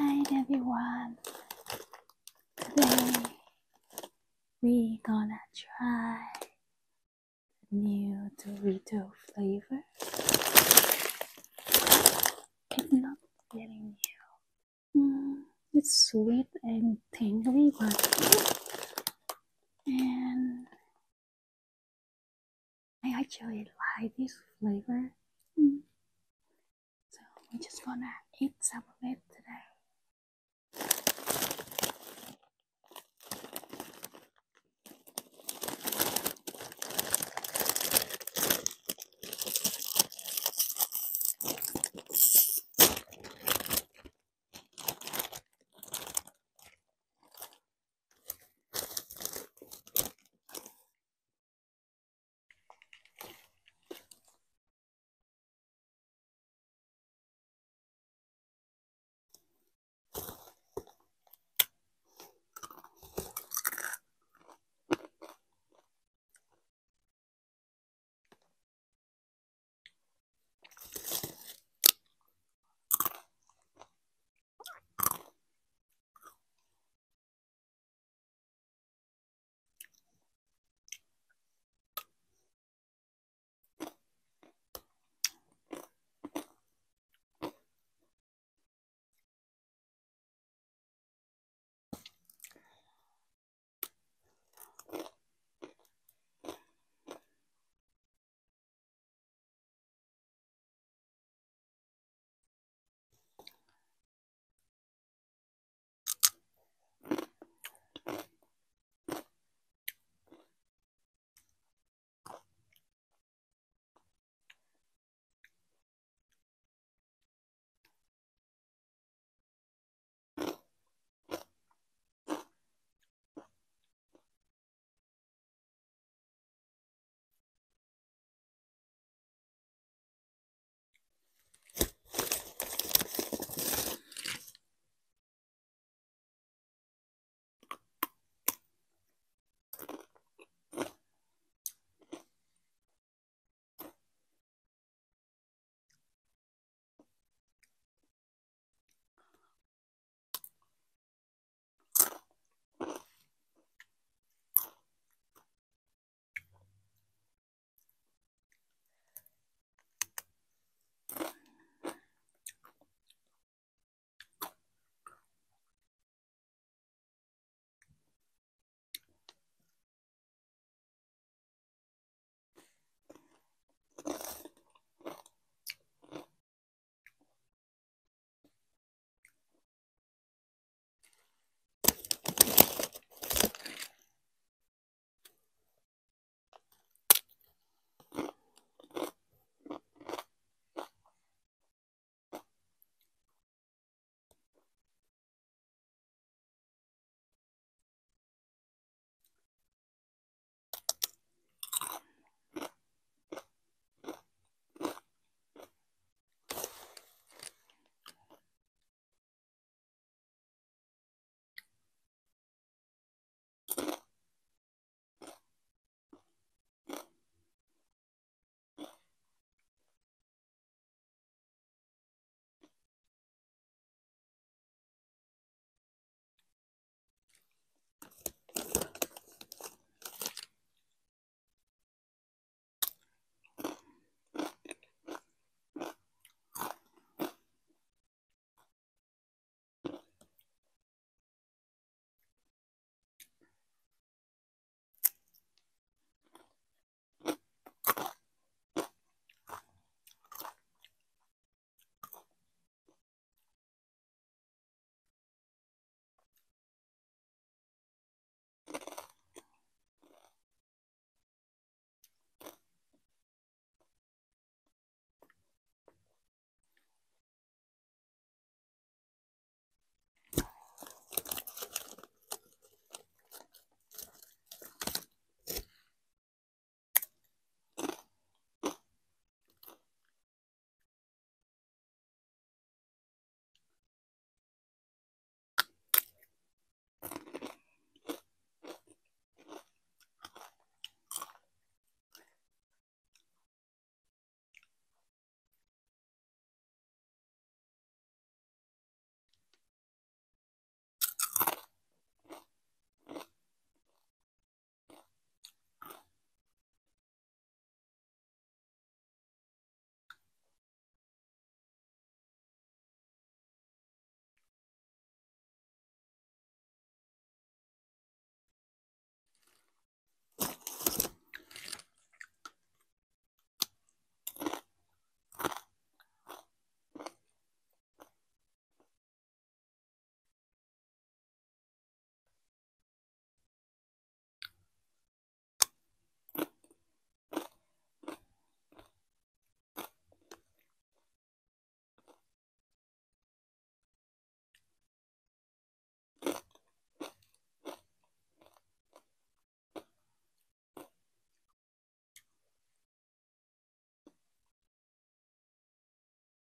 Hi everyone. Today we gonna try the new Dorito flavor. It's not very new. Mm, it's sweet and tingly, but and I actually like this flavor. Mm. So we're just gonna eat some of it today.